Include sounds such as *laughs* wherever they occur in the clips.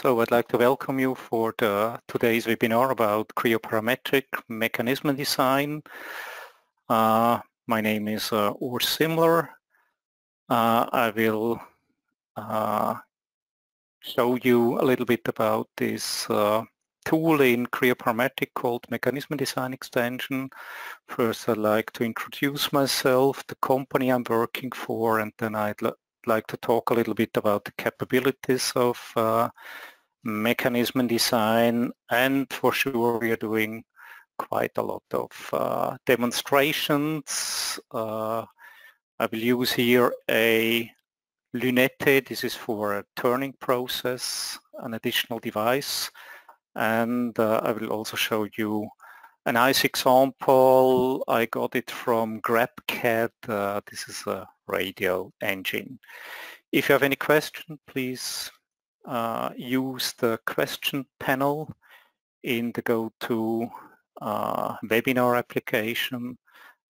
So I'd like to welcome you for the, today's webinar about Creo Parametric mechanism design. Uh, my name is uh, Urs Simler. Uh, I will uh, show you a little bit about this uh, tool in Creo Parametric called Mechanism Design Extension. First I'd like to introduce myself, the company I'm working for, and then I'd like to talk a little bit about the capabilities of uh, mechanism design and for sure we are doing quite a lot of uh, demonstrations. Uh, I will use here a lunette. This is for a turning process, an additional device. And uh, I will also show you a nice example. I got it from GrabCAD. Uh, this is a radial engine. If you have any question, please uh, use the question panel in the GoTo uh, webinar application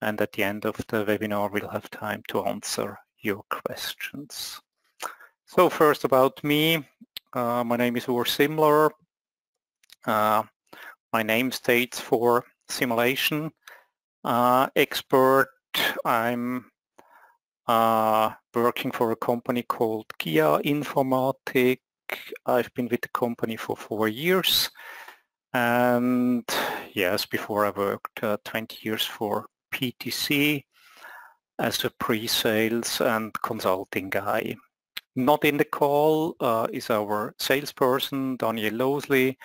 and at the end of the webinar we'll have time to answer your questions. So first about me, uh, my name is Urs Simler. Uh, my name states for simulation uh, expert. I'm uh, working for a company called GIA Informatik. I've been with the company for four years. And yes, before I worked uh, 20 years for PTC as a pre-sales and consulting guy. Not in the call uh, is our salesperson, Daniel Losley.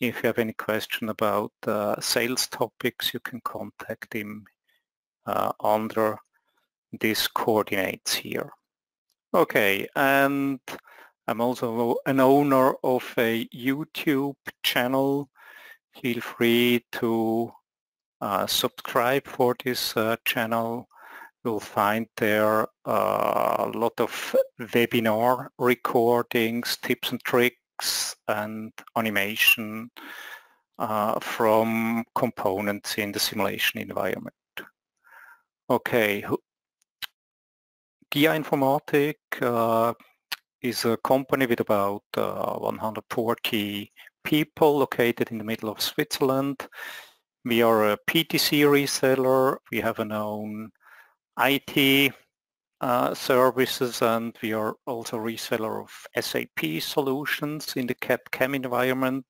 If you have any question about uh, sales topics, you can contact him uh, under these coordinates here. Okay, and I'm also an owner of a YouTube channel. Feel free to uh, subscribe for this uh, channel. You'll find there uh, a lot of webinar recordings, tips and tricks, and animation uh, from components in the simulation environment. Okay, GIA Informatik uh, is a company with about uh, 140 people located in the middle of Switzerland. We are a PTC reseller. We have an own IT uh, services and we are also reseller of SAP solutions in the CAD-CAM environment.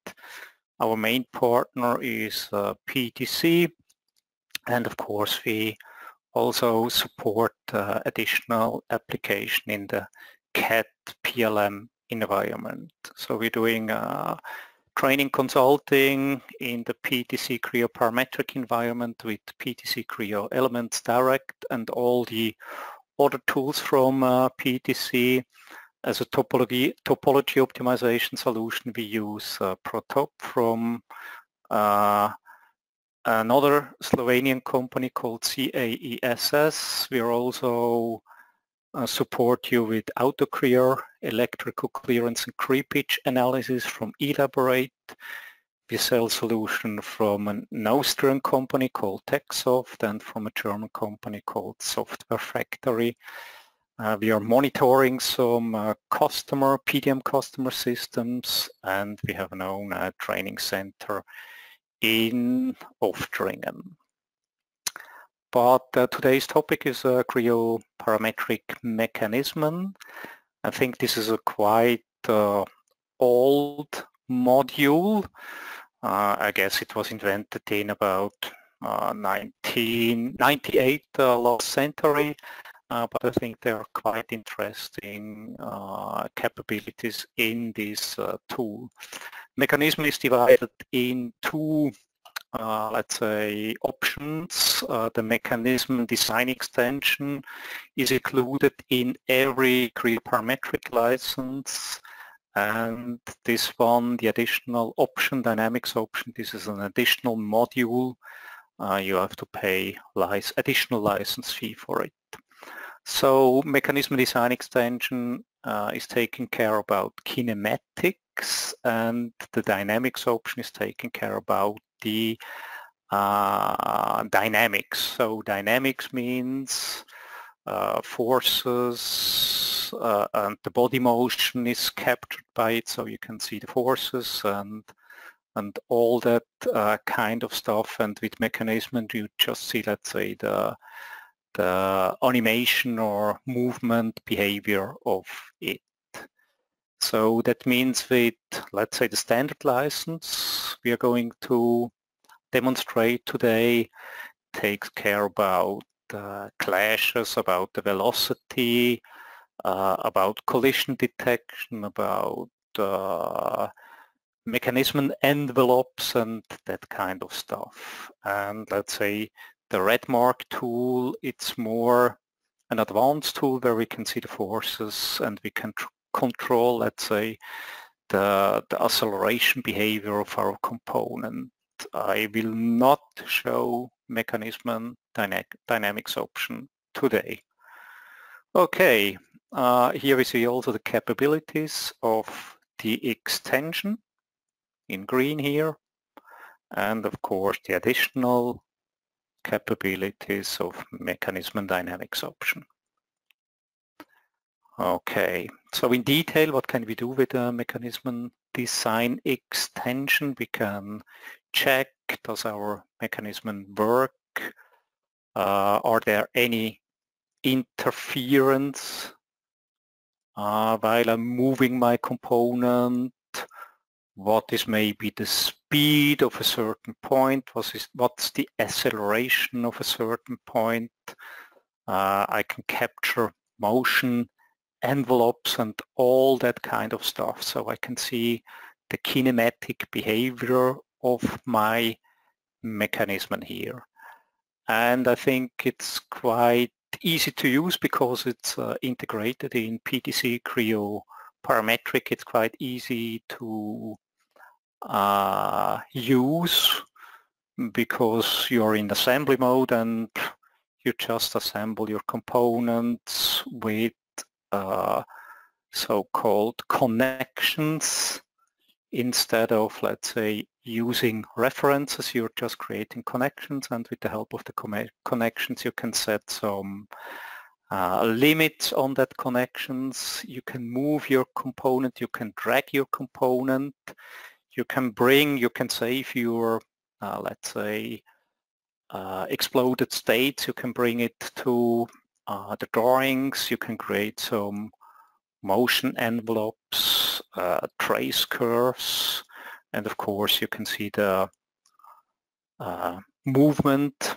Our main partner is uh, PTC and of course we also support uh, additional application in the CAD PLM environment. So we're doing uh, training consulting in the PTC Creo parametric environment with PTC Creo Elements Direct and all the other tools from uh, PTC. As a topology, topology optimization solution, we use uh, Protop from uh, another Slovenian company called CAESS. We also uh, support you with AutoClear, electrical clearance and creepage analysis from Elaborate. We sell solution from an Austrian company called TechSoft and from a German company called Software Factory. Uh, we are monitoring some uh, customer, PDM customer systems and we have an own training center in Oftringen. But uh, today's topic is a Creo Parametric mechanism. I think this is a quite uh, old module. Uh, I guess it was invented in about 1998 uh, uh, last century. Uh, but I think there are quite interesting uh, capabilities in this uh, tool. Mechanism is divided in two uh, let's say, options. Uh, the mechanism design extension is included in every Creo Parametric license. And this one, the additional option, dynamics option, this is an additional module. Uh, you have to pay additional license fee for it. So mechanism design extension uh, is taking care about kinematics and the dynamics option is taking care about the uh, dynamics. So dynamics means uh, forces uh, and the body motion is captured by it so you can see the forces and and all that uh, kind of stuff and with mechanism you just see let's say the the animation or movement behavior of it. So that means with let's say the standard license we are going to demonstrate today takes care about uh, clashes, about the velocity, uh, about collision detection, about uh, mechanism envelopes and that kind of stuff. And let's say the RedMark tool, it's more an advanced tool where we can see the forces and we can control, let's say, the, the acceleration behavior of our component. I will not show mechanism dynamic, dynamics option today. Okay, uh, here we see also the capabilities of the extension in green here and of course the additional capabilities of mechanism dynamics option. Okay, so in detail what can we do with a mechanism design extension? We can check does our mechanism work? Uh, are there any interference uh, while I'm moving my component? What is maybe the speed of a certain point? What is, what's the acceleration of a certain point? Uh, I can capture motion envelopes and all that kind of stuff. So I can see the kinematic behavior of my mechanism here. And I think it's quite easy to use because it's uh, integrated in PTC Creo parametric. It's quite easy to uh, use because you're in assembly mode and you just assemble your components with uh, so-called connections instead of, let's say, using references, you're just creating connections and with the help of the connections you can set some uh, limits on that connections. You can move your component, you can drag your component, you can bring, you can save your, uh, let's say, uh, exploded states, you can bring it to uh, the drawings, you can create some motion envelopes, uh, trace curves, and of course you can see the uh, movement,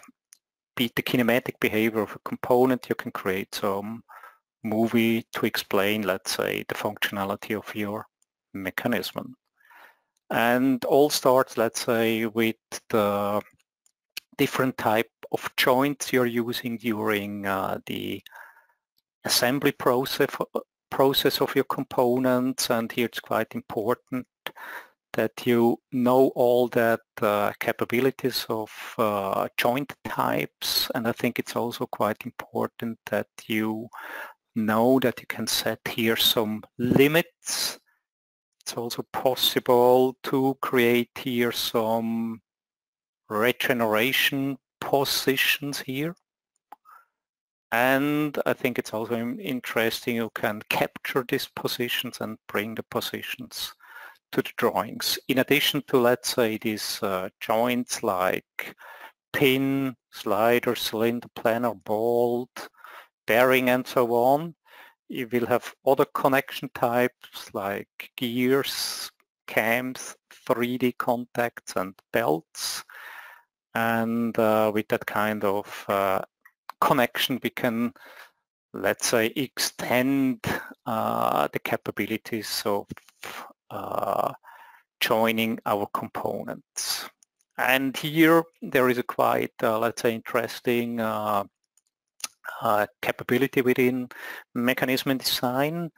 the kinematic behavior of a component. You can create some movie to explain, let's say, the functionality of your mechanism. And all starts, let's say, with the different type of joints you're using during uh, the assembly process process of your components and here it's quite important that you know all that uh, capabilities of uh, joint types and I think it's also quite important that you know that you can set here some limits. It's also possible to create here some regeneration positions here and I think it's also interesting you can capture these positions and bring the positions to the drawings. In addition to, let's say, these uh, joints like pin, slider, cylinder, planar, bolt, bearing and so on, you will have other connection types like gears, cams, 3D contacts and belts. And uh, with that kind of uh, connection, we can, let's say, extend uh, the capabilities of uh, joining our components. And here there is a quite, uh, let's say, interesting uh, capability within mechanism design.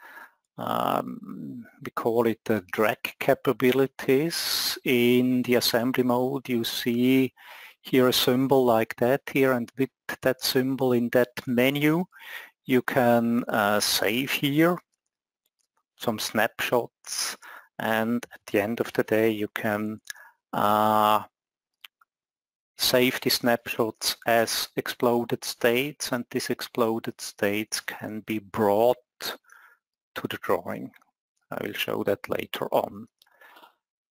Um, we call it the drag capabilities. In the assembly mode, you see here a symbol like that here and with that symbol in that menu you can uh, save here some snapshots and at the end of the day you can uh, safety snapshots as exploded states and these exploded states can be brought to the drawing. I will show that later on.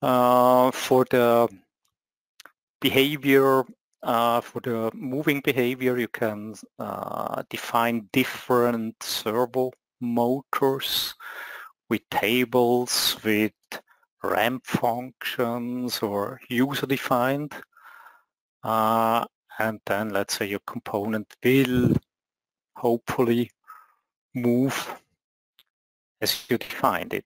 Uh, for the behavior, uh, for the moving behavior, you can uh, define different servo motors with tables, with ramp functions or user-defined. Uh, and then let's say your component will hopefully move as you defined it.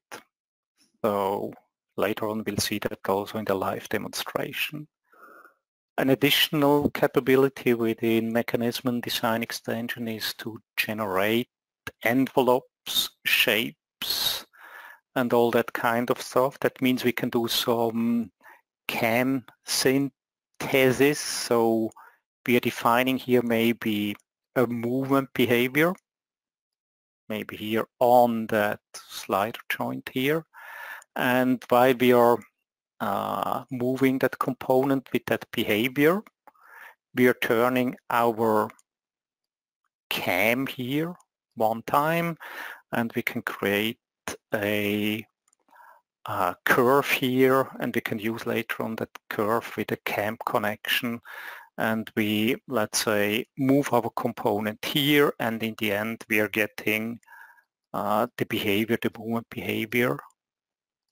So later on we'll see that also in the live demonstration. An additional capability within mechanism design extension is to generate envelopes, shapes, and all that kind of stuff. That means we can do some CAM synthesis. So we are defining here maybe a movement behavior, maybe here on that slider joint here. And while we are uh, moving that component with that behavior, we are turning our cam here one time and we can create a, a, curve here and we can use later on that curve with a cam connection and we let's say move our component here and in the end we are getting uh, the behavior, the movement behavior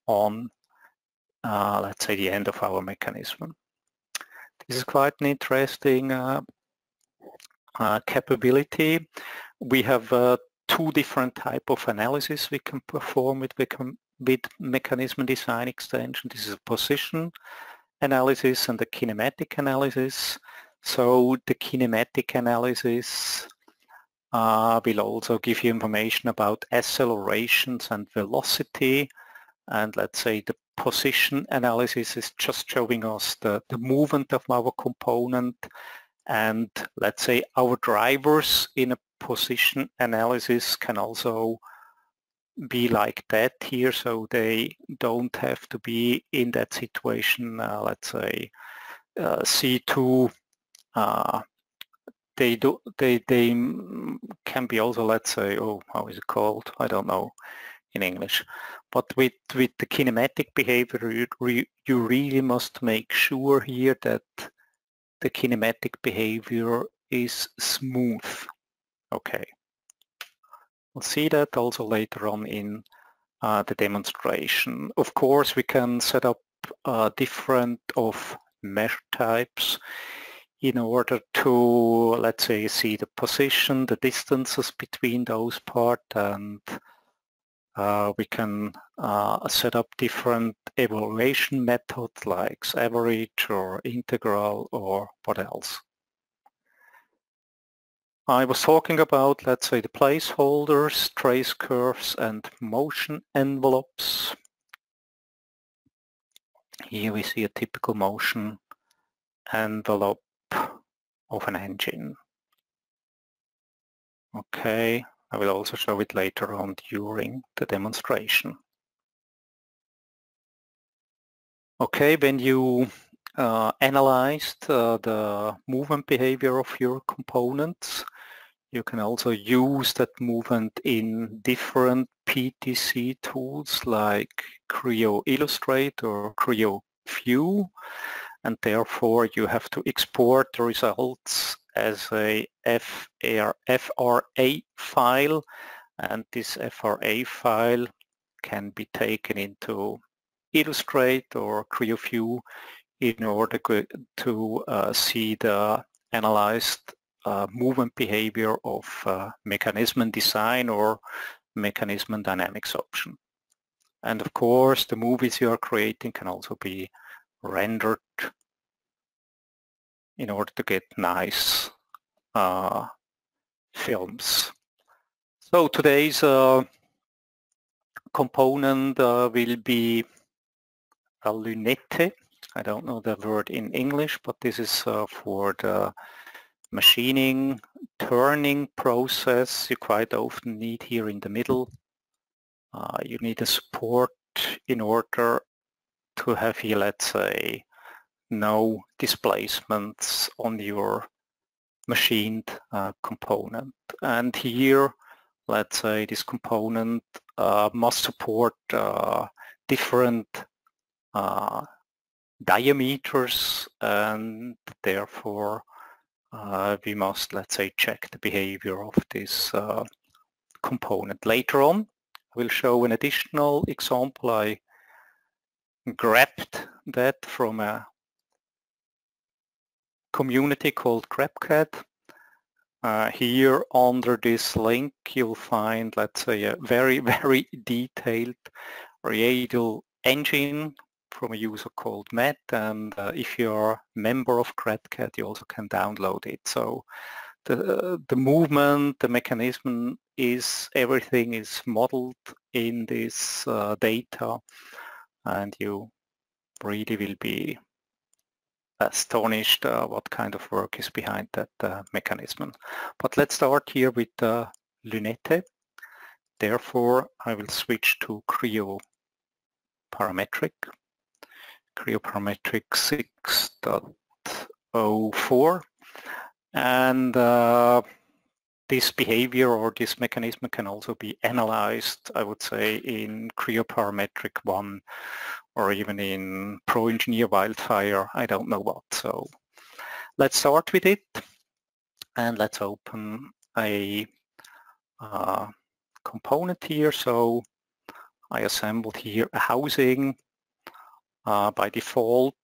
on uh, let's say the end of our mechanism. This is quite an interesting uh, uh capability. We have uh, two different type of analysis we can perform with, with mechanism design extension. This is a position analysis and the kinematic analysis. So the kinematic analysis uh, will also give you information about accelerations and velocity. And let's say the position analysis is just showing us the, the movement of our component and let's say our drivers in a position analysis can also be like that here so they don't have to be in that situation uh, let's say uh, C2 uh, they do they they can be also let's say oh how is it called? I don't know in English. But with with the kinematic behavior you, re, you really must make sure here that the kinematic behavior is smooth. Okay. We'll see that also later on in uh, the demonstration. Of course, we can set up uh, different of mesh types in order to, let's say, see the position, the distances between those parts, and uh, we can uh, set up different evaluation methods like average or integral or what else. I was talking about, let's say, the placeholders, trace curves, and motion envelopes. Here we see a typical motion envelope of an engine. Okay, I will also show it later on during the demonstration. Okay, when you uh, analyzed uh, the movement behavior of your components, you can also use that movement in different PTC tools like Creo Illustrate or Creo View and therefore you have to export the results as a FRA file and this FRA file can be taken into Illustrate or Creo View in order to uh, see the analyzed uh, movement behavior of uh, mechanism design or mechanism dynamics option. And of course, the movies you are creating can also be rendered in order to get nice uh, films. So today's uh, component uh, will be a lunette. I don't know the word in English, but this is uh, for the machining turning process you quite often need here in the middle. Uh, you need a support in order to have here, let's say, no displacements on your machined uh, component. And here, let's say this component uh, must support uh, different uh, diameters and therefore uh, we must, let's say, check the behavior of this uh, component. Later on, I will show an additional example. I grabbed that from a community called GrabCAD. Uh, here under this link you'll find, let's say, a very, *laughs* very detailed radial engine from a user called Matt and uh, if you're a member of GrabCAD you also can download it. So the, the movement, the mechanism is, everything is modeled in this uh, data and you really will be astonished uh, what kind of work is behind that uh, mechanism. But let's start here with uh, Lunette. Therefore, I will switch to Creo Parametric, Creo Parametric 6.04. And uh, this behavior or this mechanism can also be analyzed, I would say, in Creo Parametric 1 or even in Pro Engineer Wildfire, I don't know what. So let's start with it and let's open a uh, component here. So I assembled here a housing by default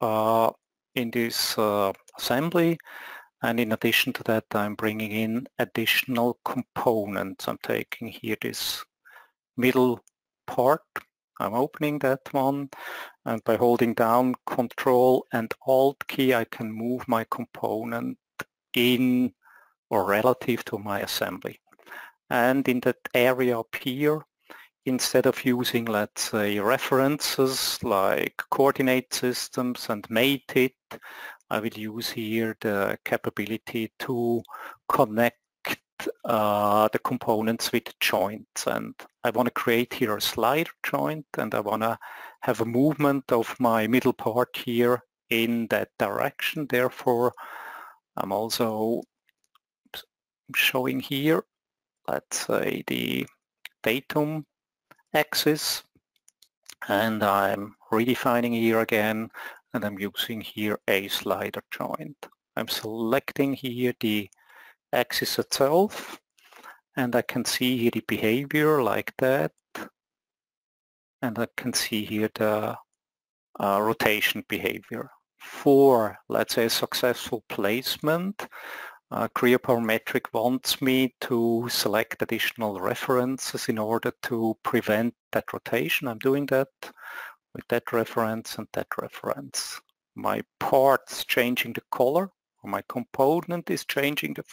uh, in this uh, assembly and in addition to that I'm bringing in additional components. I'm taking here this middle part I'm opening that one and by holding down control and alt key I can move my component in or relative to my assembly. And in that area up here, instead of using, let's say, references like coordinate systems and mate it, I will use here the capability to connect uh, the components with joints. And I want to create here a slider joint and I want to have a movement of my middle part here in that direction. Therefore I'm also showing here let's say the datum axis and I'm redefining here again and I'm using here a slider joint. I'm selecting here the axis itself and I can see here the behavior like that and I can see here the uh, rotation behavior. For, let's say, successful placement, uh, Creo Parametric wants me to select additional references in order to prevent that rotation. I'm doing that with that reference and that reference. My part's changing the color, or my component is changing the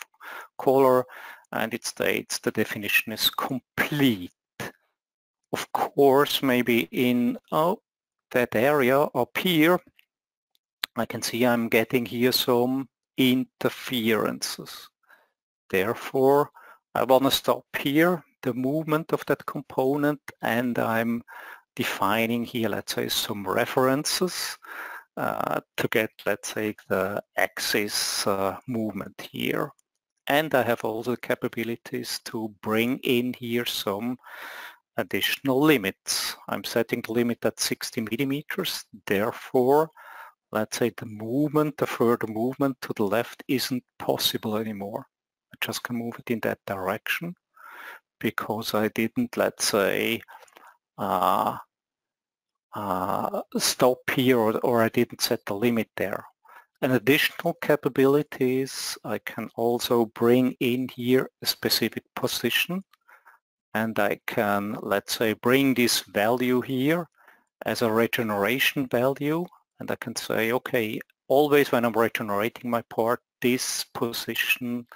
color and it states the definition is complete. Of course, maybe in oh, that area up here, I can see I'm getting here some interferences. Therefore, I want to stop here the movement of that component and I'm defining here, let's say, some references uh, to get, let's say, the axis uh, movement here and I have also capabilities to bring in here some additional limits. I'm setting the limit at 60 millimeters, therefore let's say the movement, the further movement to the left isn't possible anymore. I just can move it in that direction because I didn't, let's say, uh, uh, stop here or, or I didn't set the limit there. An additional capability is I can also bring in here a specific position and I can, let's say, bring this value here as a regeneration value and I can say, okay, always when I'm regenerating my part, this position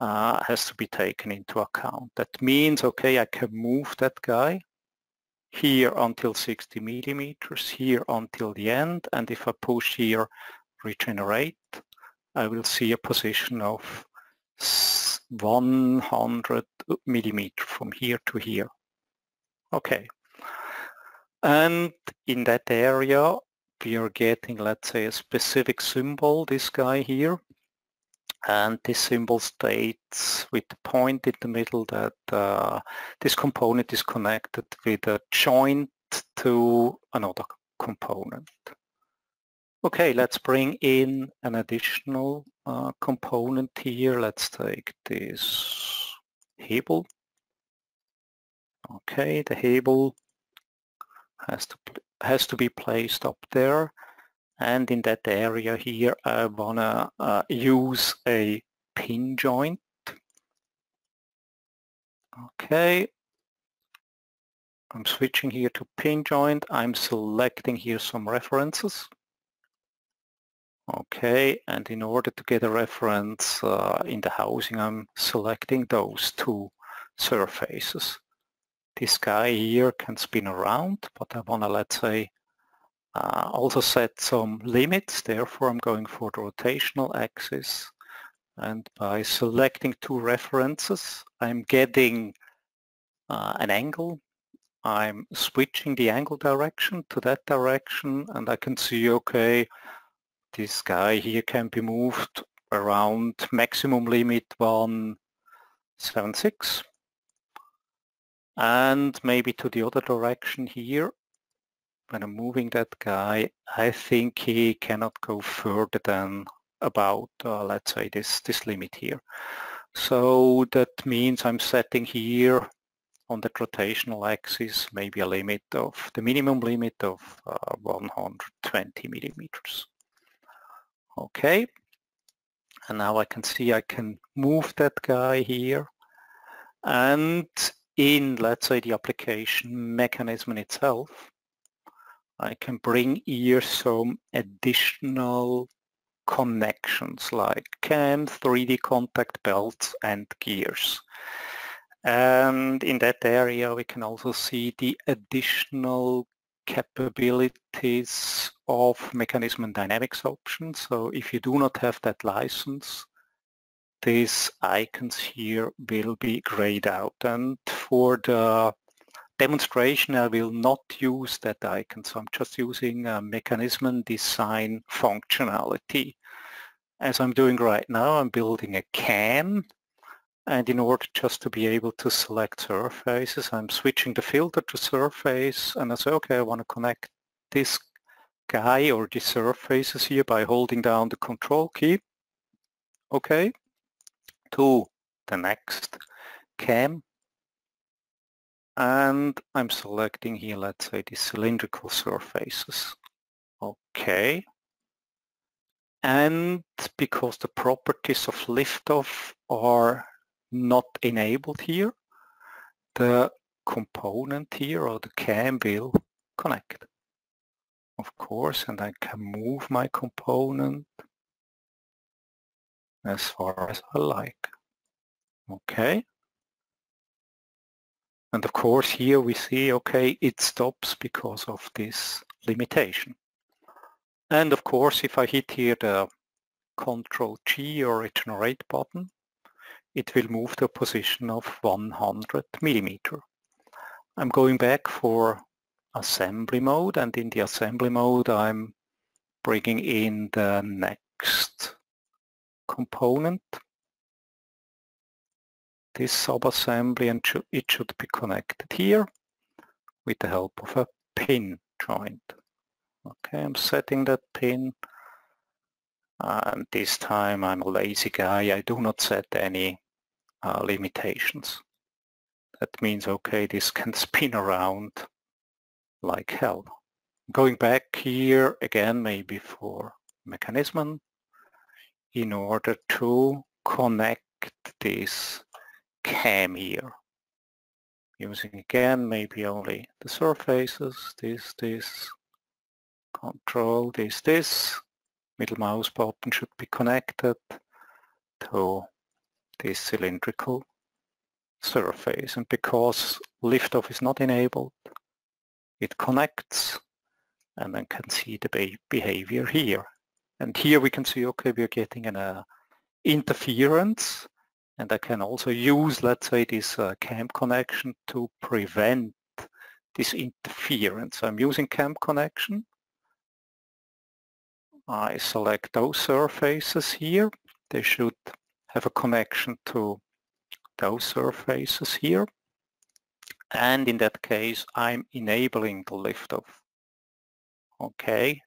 uh, has to be taken into account. That means, okay, I can move that guy here until 60 millimeters, here until the end, and if I push here regenerate, I will see a position of 100 millimeter from here to here. Okay. And in that area, are getting, let's say, a specific symbol, this guy here. And this symbol states with the point in the middle that uh, this component is connected with a joint to another component. Okay, let's bring in an additional uh, component here. Let's take this Hebel. Okay, the Hebel has to has to be placed up there. And in that area here I wanna uh, use a pin joint. Okay. I'm switching here to pin joint. I'm selecting here some references. Okay. And in order to get a reference uh, in the housing I'm selecting those two surfaces this guy here can spin around, but I want to, let's say, uh, also set some limits. Therefore, I'm going for the rotational axis. And by selecting two references, I'm getting uh, an angle. I'm switching the angle direction to that direction, and I can see, okay, this guy here can be moved around maximum limit 176 and maybe to the other direction here when I'm moving that guy I think he cannot go further than about uh, let's say this this limit here. So that means I'm setting here on the rotational axis maybe a limit of the minimum limit of uh, 120 millimeters. Okay. And now I can see I can move that guy here. And in, let's say, the application mechanism itself, I can bring here some additional connections like cams, 3D contact belts and gears. And in that area we can also see the additional capabilities of mechanism and dynamics options. So if you do not have that license, these icons here will be grayed out. And for the demonstration I will not use that icon. So I'm just using a mechanism design functionality. As I'm doing right now I'm building a cam and in order just to be able to select surfaces I'm switching the filter to surface. And I say okay I want to connect this guy or the surfaces here by holding down the control key. Okay, to the next cam. And I'm selecting here let's say the cylindrical surfaces. Okay. And because the properties of liftoff are not enabled here the component here or the cam will connect. Of course and I can move my component as far as I like. Okay. And of course here we see, okay, it stops because of this limitation. And of course, if I hit here the Control G or regenerate button, it will move to a position of 100 millimeter. I'm going back for assembly mode and in the assembly mode I'm bringing in the next component, this subassembly and it should be connected here with the help of a pin joint. Okay, I'm setting that pin and this time I'm a lazy guy, I do not set any uh, limitations. That means, okay, this can *laughs* spin around like hell. Going back here again, maybe for mechanism, in order to connect this cam here. Using again maybe only the surfaces, this, this, control, this, this. Middle mouse button should be connected to this cylindrical surface. And because liftoff is not enabled, it connects and then can see the behavior here. And here we can see, okay, we're getting an uh, interference. And I can also use, let's say, this uh, cam connection to prevent this interference. So I'm using cam connection. I select those surfaces here. They should have a connection to those surfaces here. And in that case, I'm enabling the liftoff. Okay.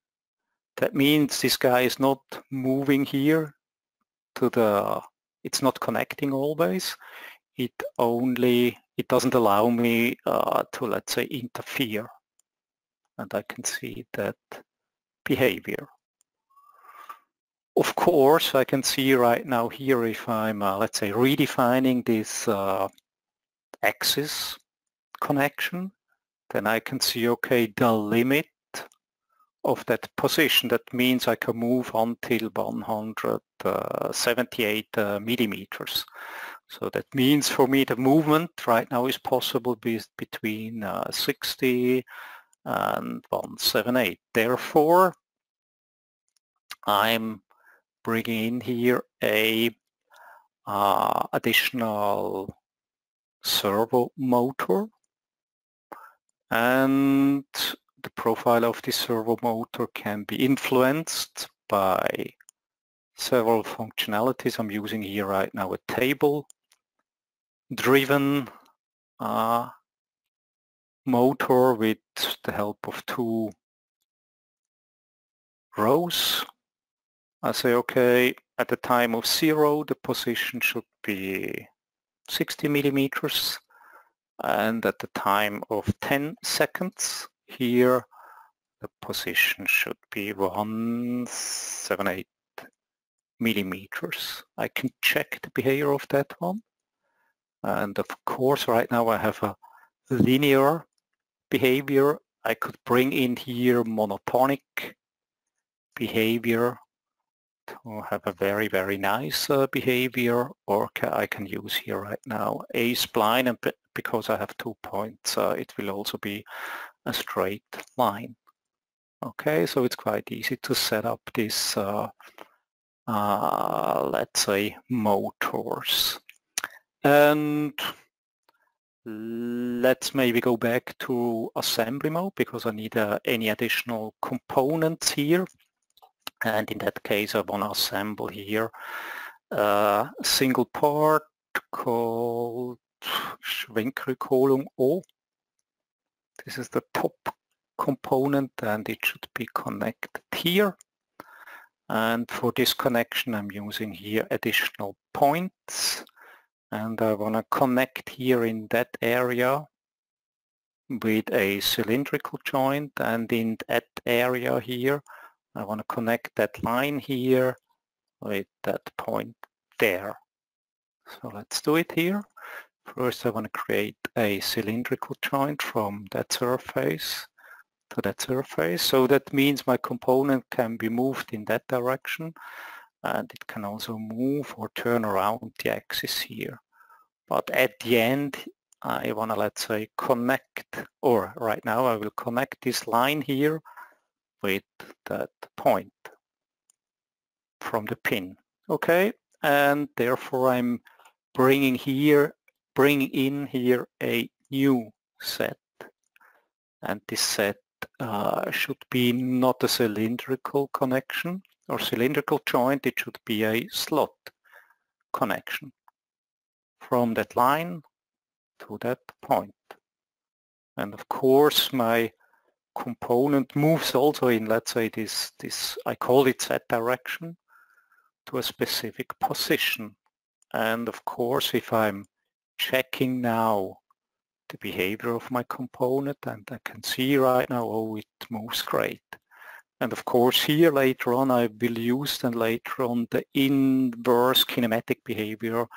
That means this guy is not moving here to the, it's not connecting always. It only, it doesn't allow me uh, to, let's say, interfere. And I can see that behavior. Of course, I can see right now here if I'm, uh, let's say, redefining this uh, axis connection, then I can see, okay, the limit of that position. That means I can move until 178 uh, millimeters. So that means for me the movement right now is possible be between uh, 60 and 178. Therefore, I'm bringing in here a uh, additional servo motor and the profile of this servo motor can be influenced by several functionalities. I'm using here right now a table driven uh, motor with the help of two rows I say, okay, at the time of zero, the position should be 60 millimeters. And at the time of 10 seconds, here, the position should be 178 millimeters. I can check the behavior of that one. And of course, right now I have a linear behavior. I could bring in here monotonic behavior to have a very, very nice uh, behavior, or I can use here right now a spline, and because I have two points, uh, it will also be a straight line. Okay, so it's quite easy to set up this, uh, uh let's say, motors. And let's maybe go back to assembly mode because I need uh, any additional components here and in that case I want to assemble here a single part called Schwenkrückholung O. This is the top component and it should be connected here. And for this connection I'm using here additional points and I want to connect here in that area with a cylindrical joint and in that area here I want to connect that line here with that point there. So let's do it here. First I want to create a cylindrical joint from that surface to that surface. So that means my component can be moved in that direction and it can also move or turn around the axis here. But at the end I want to let's say connect or right now I will connect this line here with that point from the pin. Okay, and therefore I'm bringing here, bringing in here a new set. And this set uh, should be not a cylindrical connection or cylindrical joint, it should be a slot connection from that line to that point. And of course my component moves also in, let's say, this, this I call it Z direction to a specific position. And of course, if I'm checking now the behavior of my component and I can see right now, oh, it moves great. And of course here later on I will use then later on the inverse kinematic behavior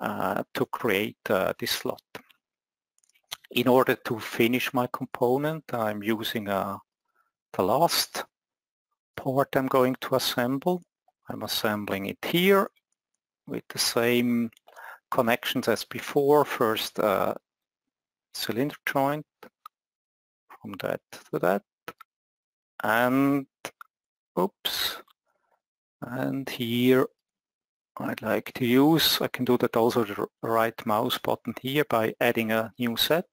uh, to create uh, this slot. In order to finish my component, I'm using uh, the last part I'm going to assemble. I'm assembling it here with the same connections as before. First uh, cylinder joint from that to that and oops and here I'd like to use. I can do that also the right mouse button here by adding a new set.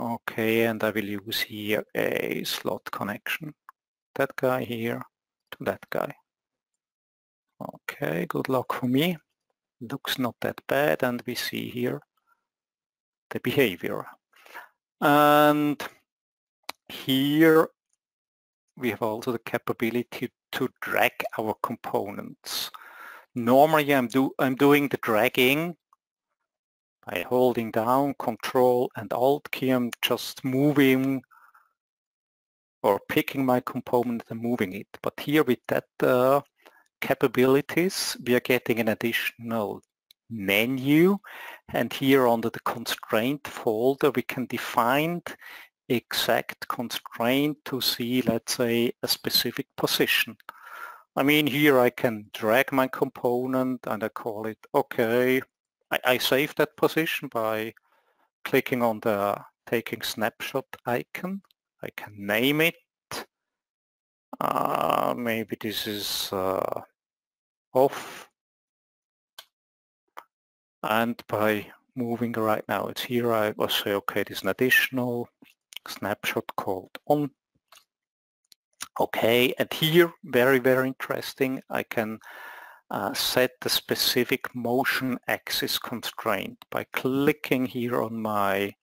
Okay, and I will use here a slot connection that guy here to that guy. Okay, good luck for me. Looks not that bad and we see here the behavior. And here we have also the capability to drag our components. Normally I'm, do, I'm doing the dragging by holding down Control and Alt key. I'm just moving or picking my component and moving it. But here with that uh, capabilities, we are getting an additional menu and here under the constraint folder we can define exact constraint to see let's say a specific position. I mean here I can drag my component and I call it okay I, I save that position by clicking on the taking snapshot icon. I can name it. Uh, maybe this is uh, off. And by moving right now, it's here, I will say, okay, there's an additional snapshot called on. Okay, and here, very, very interesting, I can uh, set the specific motion axis constraint by clicking here on my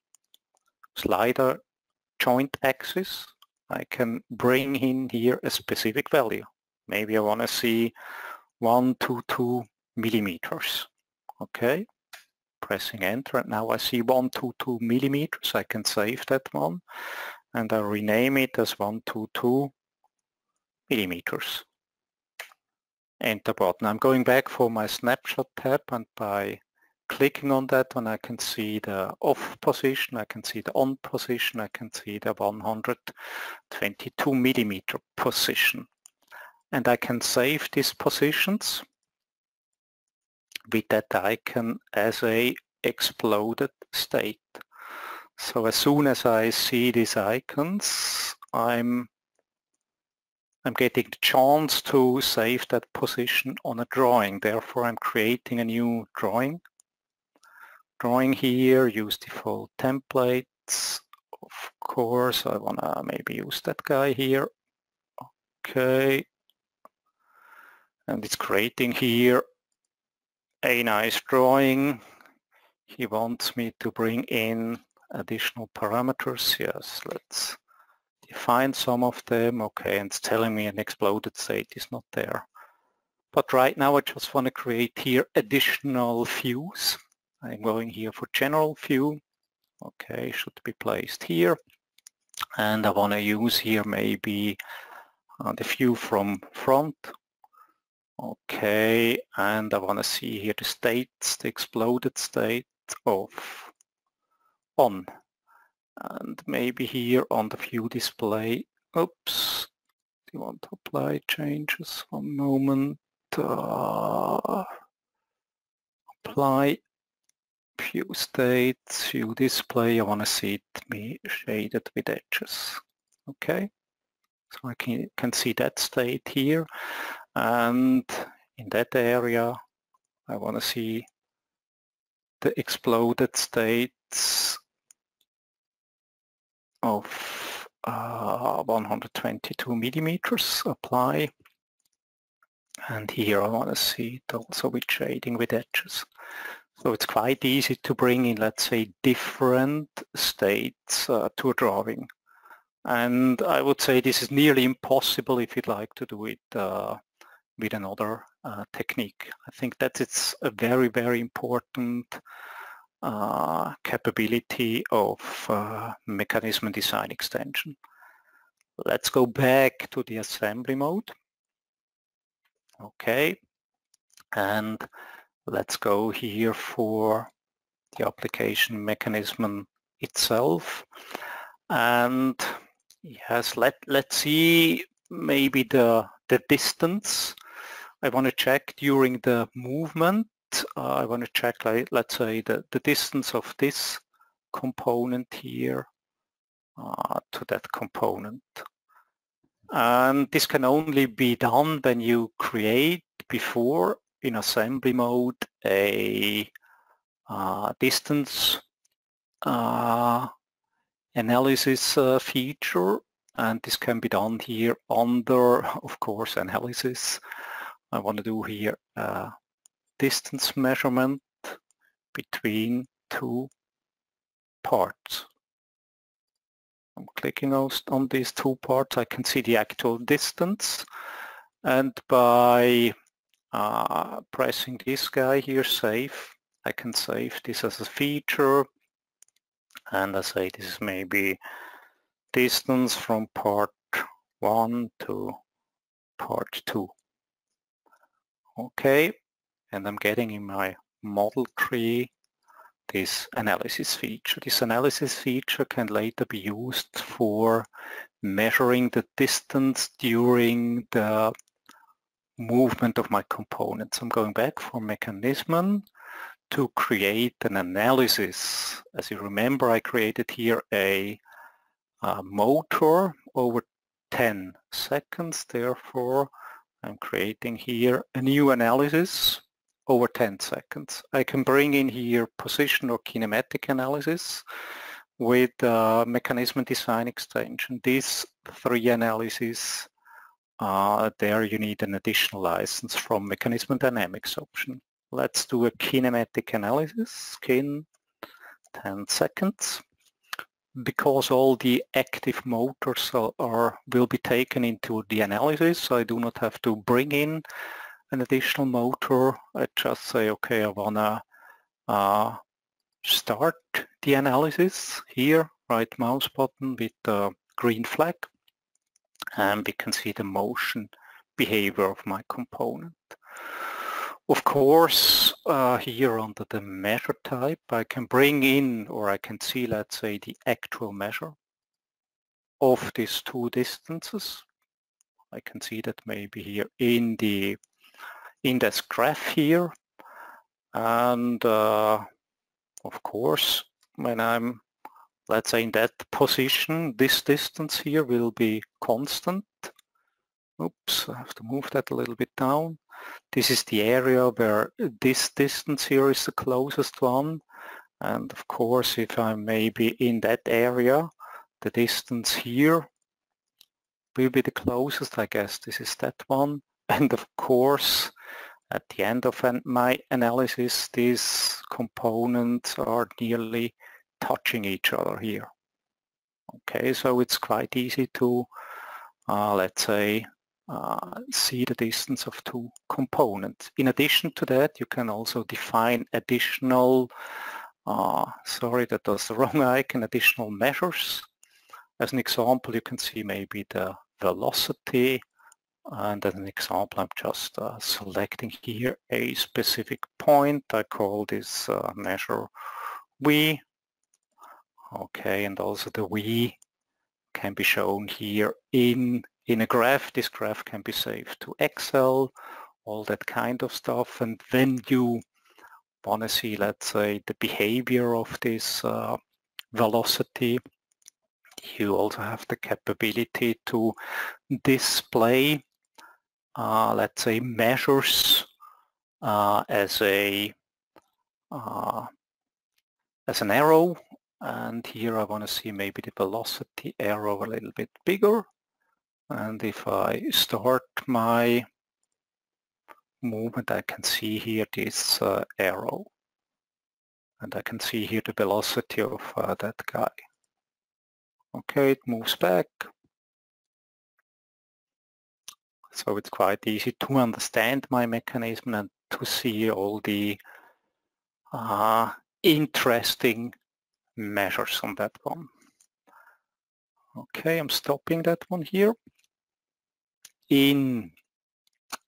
slider joint axis. I can bring in here a specific value. Maybe I want to see 122 millimeters. Okay, pressing enter and now I see 122 millimeters. I can save that one and I rename it as 122 millimeters enter button. I'm going back for my snapshot tab and by clicking on that one I can see the off position, I can see the on position, I can see the 122 millimeter position. And I can save these positions with that icon as a exploded state. So as soon as I see these icons, I'm I'm getting the chance to save that position on a drawing. Therefore, I'm creating a new drawing. Drawing here, use default templates. Of course, I want to maybe use that guy here. Okay. And it's creating here a nice drawing. He wants me to bring in additional parameters. Yes, let's define some of them, okay, and it's telling me an exploded state is not there. But right now I just want to create here additional views. I'm going here for general view. Okay, should be placed here. And I want to use here maybe uh, the view from front. Okay, and I want to see here the states, the exploded state of on. And maybe here on the view display oops do you want to apply changes? One moment uh, apply view state view display I want to see it be shaded with edges. Okay so I can, can see that state here and in that area I want to see the exploded states of uh, 122 millimeters apply and here I want to see it also with shading with edges. So it's quite easy to bring in, let's say, different states uh, to a drawing. And I would say this is nearly impossible if you'd like to do it uh, with another uh, technique. I think that it's a very, very important uh, capability of uh, mechanism design extension. Let's go back to the assembly mode. Okay, and let's go here for the application mechanism itself. And yes, let, let's see maybe the, the distance. I want to check during the movement uh, I want to check, like, let's say, the, the distance of this component here uh, to that component. And this can only be done when you create before in assembly mode a uh, distance uh, analysis uh, feature and this can be done here under, *laughs* of course, analysis. I want to do here a distance measurement between two parts. I'm clicking on these two parts. I can see the actual distance and by uh, pressing this guy here, save, I can save this as a feature and I say this is maybe distance from part 1 to part 2. Okay, and I'm getting in my model tree this analysis feature. This analysis feature can later be used for measuring the distance during the movement of my components. I'm going back for mechanism to create an analysis. As you remember, I created here a, a motor over 10 seconds. Therefore, I'm creating here a new analysis over 10 seconds. I can bring in here position or kinematic analysis with uh, mechanism design extension. These three analyses, uh, there you need an additional license from mechanism dynamics option. Let's do a kinematic analysis, kin 10 seconds. Because all the active motors are, are will be taken into the analysis, so I do not have to bring in an additional motor. I just say, okay, I wanna uh, start the analysis here, right mouse button with the green flag, and we can see the motion behavior of my component. Of course, uh, here under the measure type, I can bring in or I can see, let's say, the actual measure of these two distances. I can see that maybe here in the in this graph here. And uh, of course, when I'm, let's say in that position, this distance here will be constant. Oops, I have to move that a little bit down. This is the area where this distance here is the closest one. And of course, if I'm maybe in that area, the distance here will be the closest. I guess this is that one. *laughs* And of course, at the end of my analysis, these components are nearly touching each other here. Okay, so it's quite easy to, uh, let's say, uh, see the distance of two components. In addition to that, you can also define additional, uh, sorry, that was the *laughs* wrong icon, additional measures. As an example, you can see maybe the velocity and as an example, I'm just uh, selecting here a specific point. I call this uh, measure V. Okay, and also the V can be shown here in, in a graph. This graph can be saved to Excel, all that kind of stuff. And then you want to see, let's say, the behavior of this uh, velocity, you also have the capability to display uh, let's say, measures uh, as a uh, as an arrow and here I want to see maybe the velocity arrow a little bit bigger and if I start my movement I can see here this uh, arrow and I can see here the velocity of uh, that guy. Okay, it moves back so it's quite easy to understand my mechanism and to see all the uh, interesting measures on that one. Okay, I'm stopping that one here. In,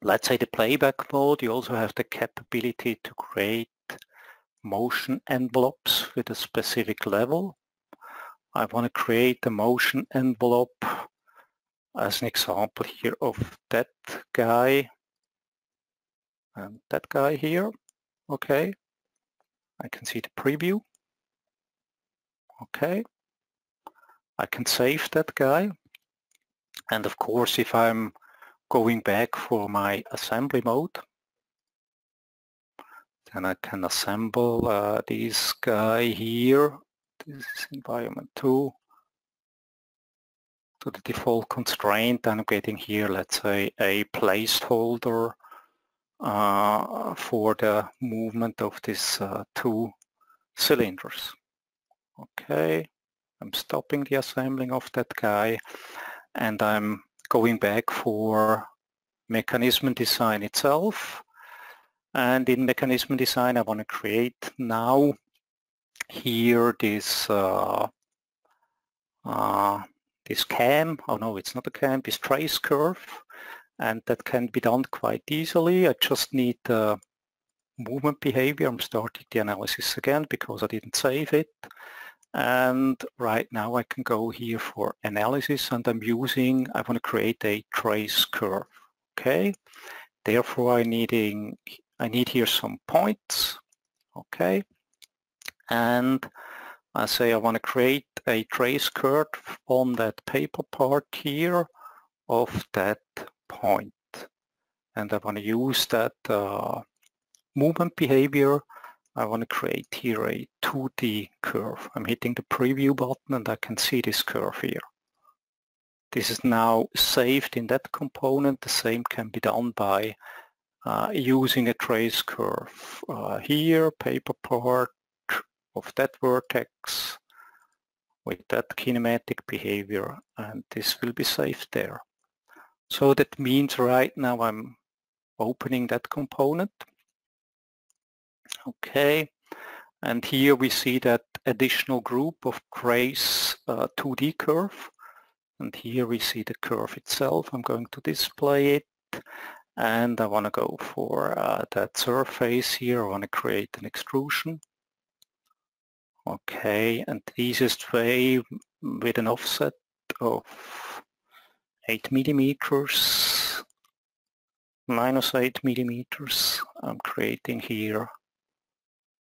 let's say the playback mode, you also have the capability to create motion envelopes with a specific level. I want to create a motion envelope as an example here of that guy and that guy here. Okay, I can see the preview. Okay, I can save that guy. And of course, if I'm going back for my assembly mode, then I can assemble uh, this guy here. This is environment 2 to the default constraint, I'm getting here, let's say, a placeholder uh, for the movement of these uh, two cylinders. Okay, I'm stopping the assembling of that guy and I'm going back for mechanism design itself. And in mechanism design, I want to create now here this uh, uh, this cam, oh no, it's not a cam, this trace curve, and that can be done quite easily. I just need the movement behavior. I'm starting the analysis again because I didn't save it. And right now I can go here for analysis and I'm using, I want to create a trace curve. Okay. Therefore I needing, I need here some points. Okay. And I say I want to create a trace curve on that paper part here of that point. And I want to use that uh, movement behavior. I want to create here a 2D curve. I'm hitting the preview button and I can see this curve here. This is now saved in that component. The same can be done by uh, using a trace curve uh, here, paper part, of that vertex with that kinematic behavior and this will be saved there. So that means right now I'm opening that component. Okay, and here we see that additional group of trace uh, 2D curve. And here we see the curve itself. I'm going to display it. And I want to go for uh, that surface here. I want to create an extrusion. Okay, and the easiest way with an offset of 8 millimeters, minus 8 millimeters, I'm creating here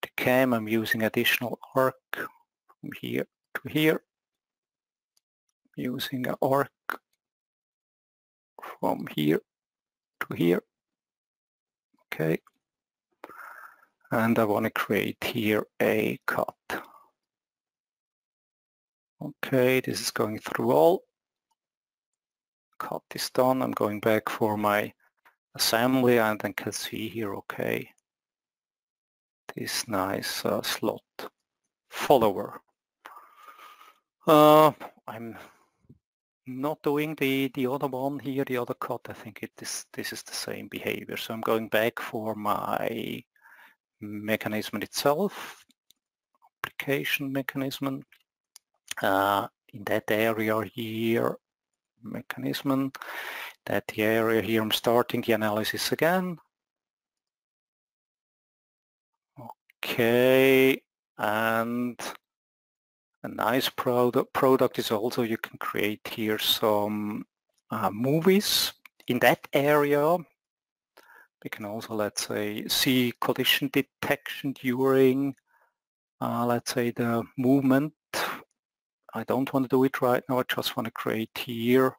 the cam. I'm using additional arc from here to here, using an arc from here to here. Okay, and I want to create here a cut. Okay, this is going through all. Cut is done. I'm going back for my assembly and then can see here, okay, this nice uh, slot follower. Uh, I'm not doing the, the other one here, the other cut. I think it is, this is the same behavior. So I'm going back for my mechanism itself, application mechanism uh, in that area here, mechanism, that the area here, I'm starting the analysis again. Okay, and a nice product, product is also you can create here some uh, movies in that area. We can also, let's say, see collision detection during, uh, let's say, the movement I don't want to do it right now. I just want to create here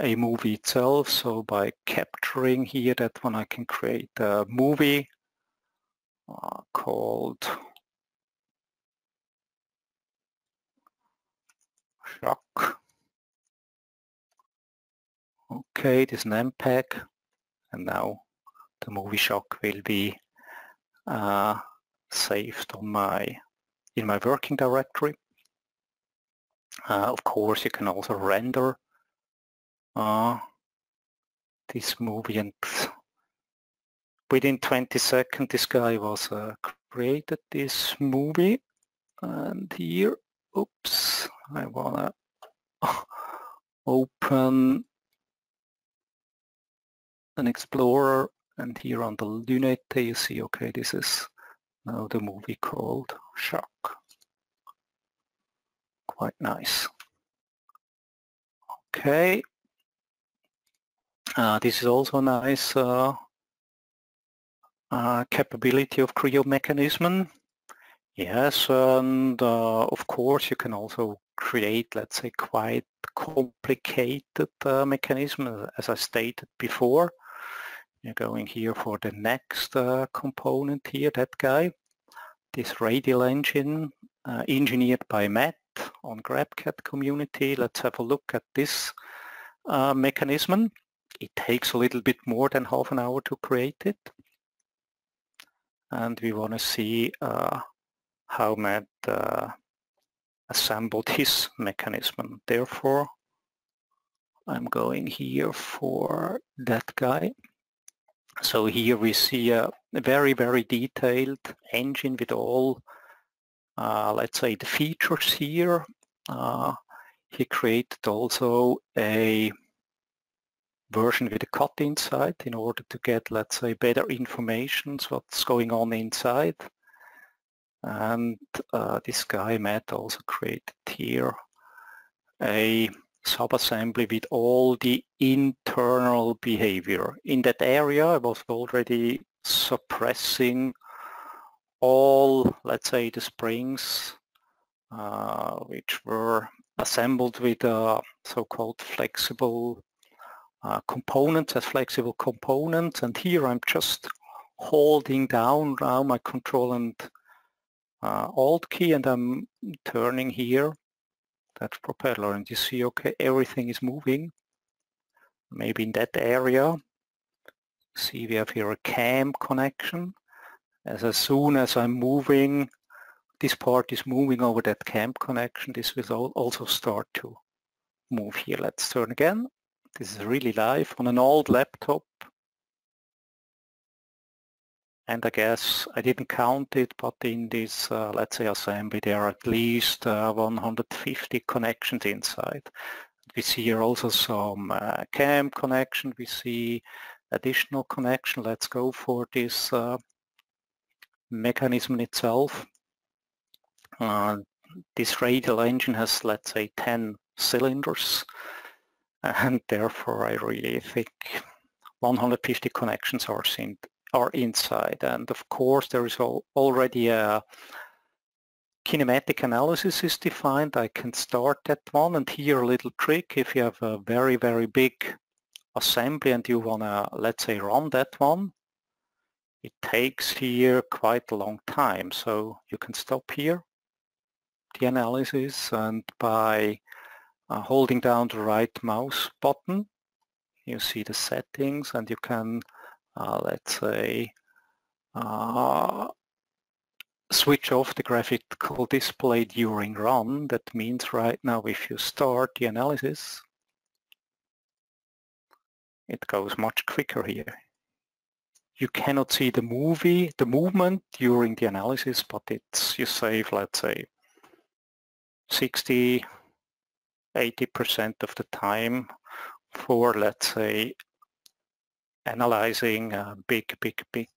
a movie itself. So by capturing here that one, I can create a movie uh, called Shock. Okay, this is an MPEG, and now the movie Shock will be uh, saved on my in my working directory. Uh, of course, you can also render uh, this movie and within 20 seconds this guy was uh, created this movie and here oops I wanna *laughs* open an explorer and here on the lunette you see okay this is now the movie called Shock quite nice. Okay. Uh, this is also nice uh, uh, capability of Creo mechanism. Yes, and uh, of course you can also create, let's say, quite complicated uh, mechanism, as I stated before. You're going here for the next uh, component here, that guy. This radial engine engineered by Matt on GrabCAD community. Let's have a look at this uh, mechanism. It takes a little bit more than half an hour to create it. And we want to see uh, how Matt uh, assembled his mechanism. Therefore, I'm going here for that guy. So here we see a very, very detailed engine with all, uh, let's say, the features here. Uh, he created also a version with a cut inside in order to get, let's say, better information what's going on inside. And uh, this guy, Matt, also created here a subassembly with all the internal behavior. In that area, I was already suppressing all, let's say, the springs uh, which were assembled with a so-called flexible uh, components as flexible components. And here I'm just holding down now my control and uh, alt key and I'm turning here. That propeller and you see okay everything is moving. Maybe in that area. See we have here a cam connection. As, as soon as I'm moving this part is moving over that cam connection this will also start to move here. Let's turn again this is really live on an old laptop and I guess I didn't count it, but in this, uh, let's say, assembly, there are at least uh, 150 connections inside. We see here also some uh, CAM connection. We see additional connection. Let's go for this uh, mechanism itself. Uh, this radial engine has, let's say, 10 cylinders, and therefore I really think 150 connections are are inside. And of course, there is already a kinematic analysis is defined. I can start that one. And here a little trick, if you have a very, very big assembly and you want to, let's say, run that one, it takes here quite a long time. So you can stop here the analysis and by uh, holding down the right mouse button you see the settings and you can uh, let's say, uh, switch off the graphical display during run. That means right now if you start the analysis, it goes much quicker here. You cannot see the movie, the movement during the analysis, but it's you save, let's say, 60, 80% of the time for, let's say, analyzing uh, big, big, big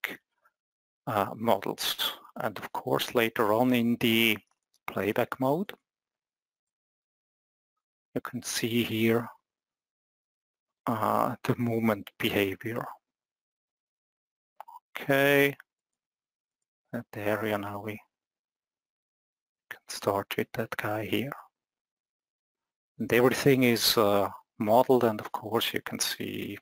uh, models. And of course, later on in the playback mode, you can see here uh, the movement behavior. Okay, that area now we can start with that guy here. Everything is uh, modeled and of course you can see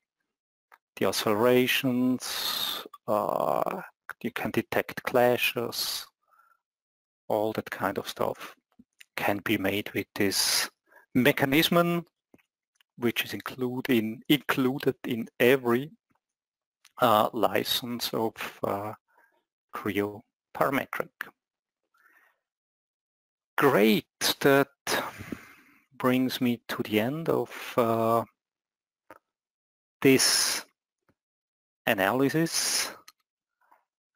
the accelerations, uh, you can detect clashes, all that kind of stuff can be made with this mechanism which is include in, included in every uh, license of uh, Creo Parametric. Great, that brings me to the end of uh, this analysis.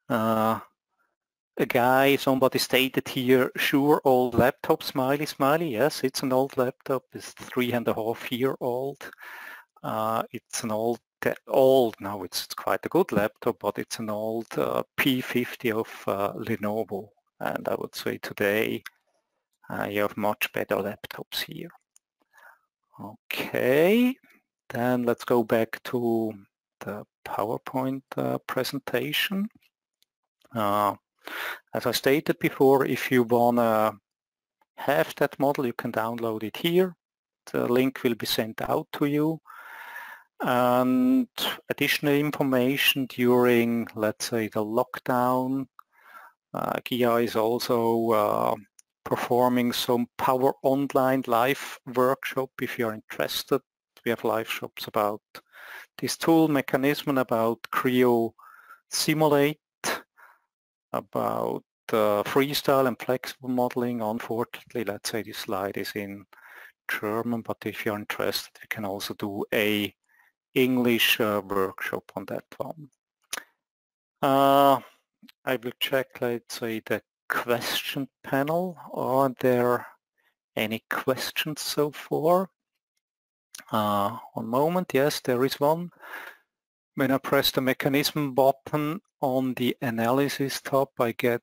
Uh, a guy, somebody stated here, sure, old laptop, smiley, smiley. Yes, it's an old laptop. It's three and a half year old. Uh, it's an old, old, now it's quite a good laptop, but it's an old uh, P50 of uh, Lenovo. And I would say today uh, you have much better laptops here. Okay, then let's go back to the PowerPoint uh, presentation. Uh, as I stated before, if you want to have that model, you can download it here. The link will be sent out to you. And additional information during, let's say, the lockdown. Uh, GIA is also uh, performing some Power Online live workshop if you're interested. We have live shops about this tool mechanism, about Creo Simulate, about uh, freestyle and flexible modeling. Unfortunately, let's say this slide is in German, but if you're interested, you can also do a English uh, workshop on that one. Uh, I will check, let's say, the question panel. Are there any questions so far? Uh, one moment, yes, there is one. When I press the mechanism button on the analysis tab, I get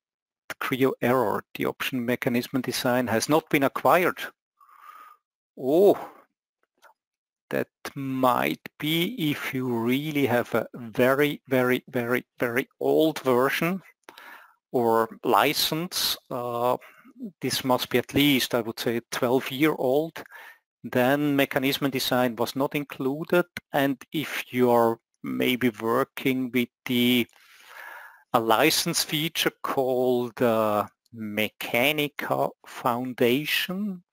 Creo error. The option mechanism design has not been acquired. Oh, that might be if you really have a very, very, very, very old version or license. Uh, this must be at least, I would say, 12 year old. Then mechanism design was not included. And if you're maybe working with the a license feature called uh, Mechanica Foundation,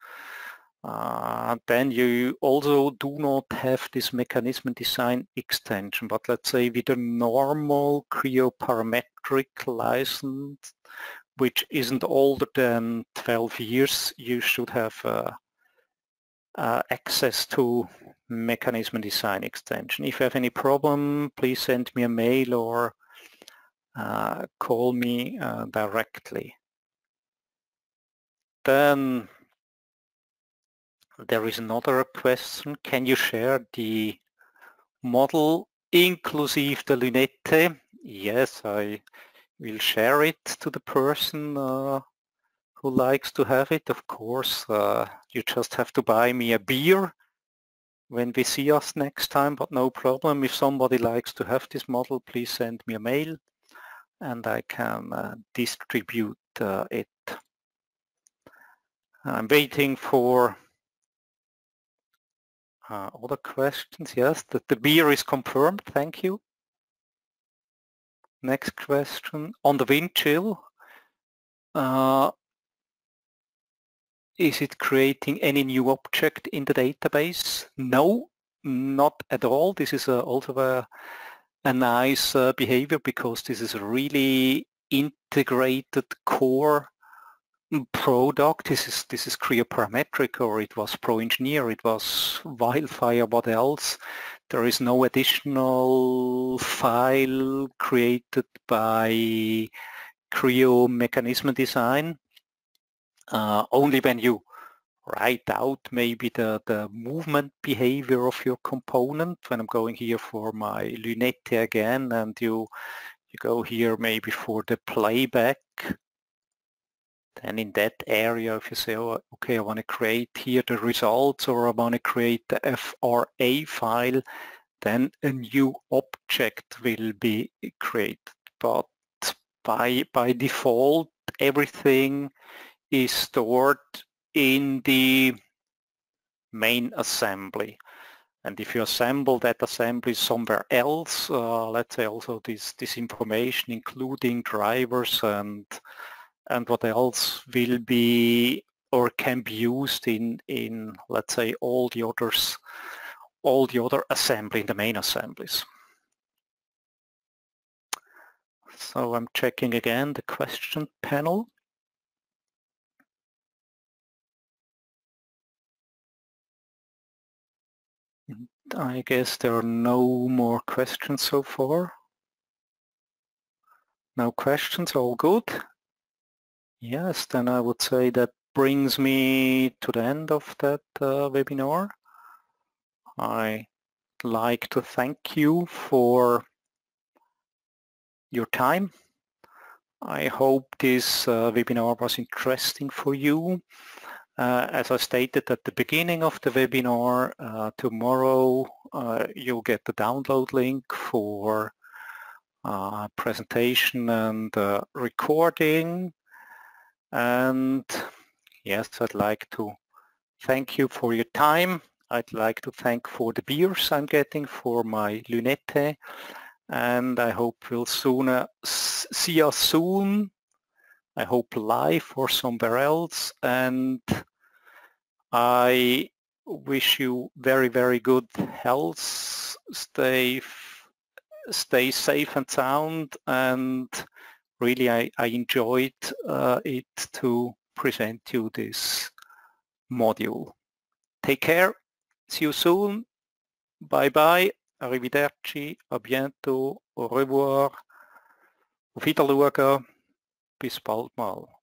uh, then you also do not have this mechanism design extension. But let's say with a normal Creo parametric license, which isn't older than 12 years, you should have uh, uh, access to mechanism design extension. If you have any problem, please send me a mail or uh, call me uh, directly. Then there is another question. Can you share the model inclusive the lunette? Yes, I will share it to the person uh, who likes to have it. Of course, uh, you just have to buy me a beer when we see us next time, but no problem. If somebody likes to have this model, please send me a mail and I can uh, distribute uh, it. I'm waiting for uh, other questions? Yes, the, beer is confirmed. Thank you. Next question. On the Windchill, uh, is it creating any new object in the database? No, not at all. This is uh, also a, a nice uh, behavior because this is a really integrated core product. This is this is Creo Parametric or it was Pro Engineer, it was Wildfire, what else? There is no additional file created by Creo Mechanism Design. Uh, only when you write out maybe the, the movement behavior of your component. When I'm going here for my lunette again and you you go here maybe for the playback then in that area, if you say, oh, okay, I want to create here the results or I want to create the FRA file, then a new object will be created. But by, by default, everything is stored in the main assembly. And if you assemble that assembly somewhere else, uh, let's say also this, this information, including drivers and and what else will be or can be used in, in let's say, all the others, all the other assembly, in the main assemblies. So I'm checking again the question panel. I guess there are no more questions so far. No questions, all good. Yes, then I would say that brings me to the end of that uh, webinar. I'd like to thank you for your time. I hope this uh, webinar was interesting for you. Uh, as I stated at the beginning of the webinar, uh, tomorrow uh, you'll get the download link for uh, presentation and uh, recording and yes, I'd like to thank you for your time. I'd like to thank for the beers I'm getting for my lunette. And I hope we'll soon uh, see us soon I hope live or somewhere else. And I wish you very, very good health. Stay, stay safe and sound. And really, I, I enjoyed uh, it to present you this module. Take care. See you soon. Bye bye. Arrivederci. À bientôt. Au revoir. Auf Wiedersehen. Bis bald mal.